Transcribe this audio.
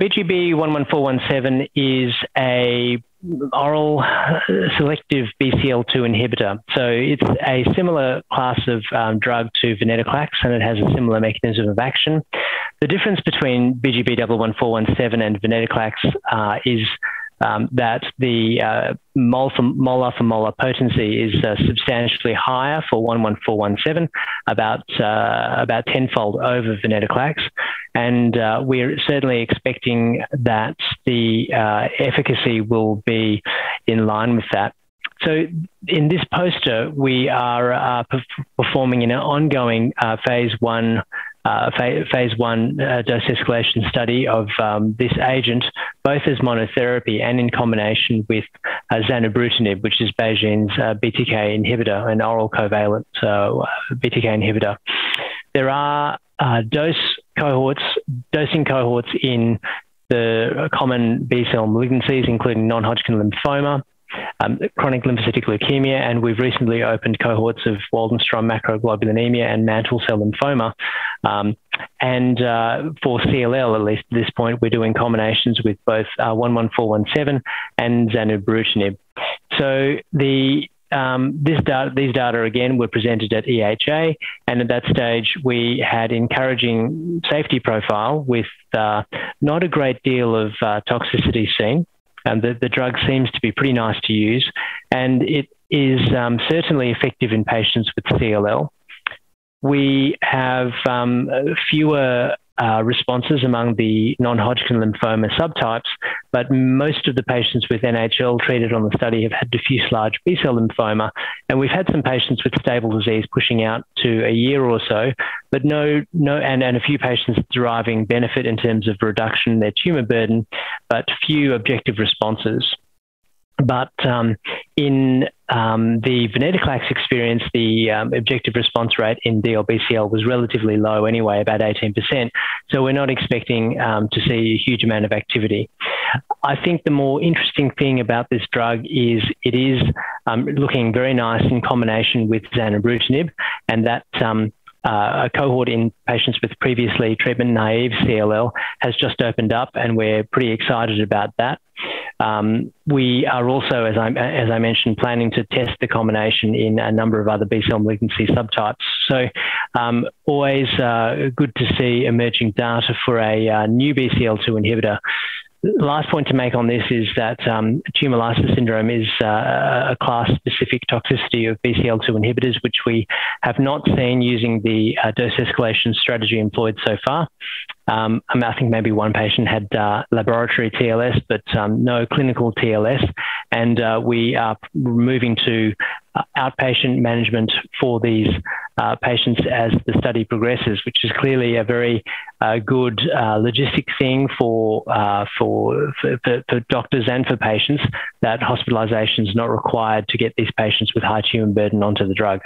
BGB 11417 is a oral selective BCL2 inhibitor. So it's a similar class of um, drug to venetoclax and it has a similar mechanism of action. The difference between BGB 11417 and venetoclax uh, is um, that the uh, for, molar for molar potency is uh, substantially higher for 11417, about uh, about tenfold over venetoclax, and uh, we're certainly expecting that the uh, efficacy will be in line with that. So, in this poster, we are uh, performing an ongoing phase one uh, phase one uh, dose escalation study of um, this agent, both as monotherapy and in combination with uh, zanubrutinib, which is BeiGene's uh, BTK inhibitor, an oral covalent uh, BTK inhibitor. There are uh, dose cohorts, dosing cohorts in the common B cell malignancies, including non Hodgkin lymphoma, um, chronic lymphocytic leukemia, and we've recently opened cohorts of Waldenstrom macroglobulinemia and mantle cell lymphoma. Um, and uh, for CLL, at least at this point, we're doing combinations with both uh, 11417 and zanubrutinib. So the um, data, these data again were presented at EHA, and at that stage we had encouraging safety profile with uh, not a great deal of uh, toxicity seen. Um, the, the drug seems to be pretty nice to use, and it is um, certainly effective in patients with CLL. We have um, fewer uh, responses among the non-Hodgkin lymphoma subtypes, but most of the patients with NHL treated on the study have had diffuse large B-cell lymphoma, and we've had some patients with stable disease pushing out to a year or so, but no, no, and, and a few patients deriving benefit in terms of reduction in their tumor burden, but few objective responses. But um, in um, the venetoclax experience, the um, objective response rate in DLBCL was relatively low anyway, about 18%. So we're not expecting um, to see a huge amount of activity. I think the more interesting thing about this drug is it is um, looking very nice in combination with zanubrutinib, and that um, uh, a cohort in patients with previously treatment naive CLL has just opened up, and we're pretty excited about that. Um, we are also, as I, as I mentioned, planning to test the combination in a number of other B cell malignancy subtypes. So, um, always uh, good to see emerging data for a uh, new BCL2 inhibitor last point to make on this is that um, tumor lysis syndrome is uh, a class specific toxicity of BCL2 inhibitors, which we have not seen using the uh, dose escalation strategy employed so far. Um, I, mean, I, think maybe one patient had uh, laboratory TLS, but um, no clinical TLS. And uh, we are moving to uh, outpatient management for these uh, patients as the study progresses, which is clearly a very uh, good uh, logistic thing for, for, for, for, doctors and for patients that hospitalisation is not required to get these patients with high tumour burden onto the drug.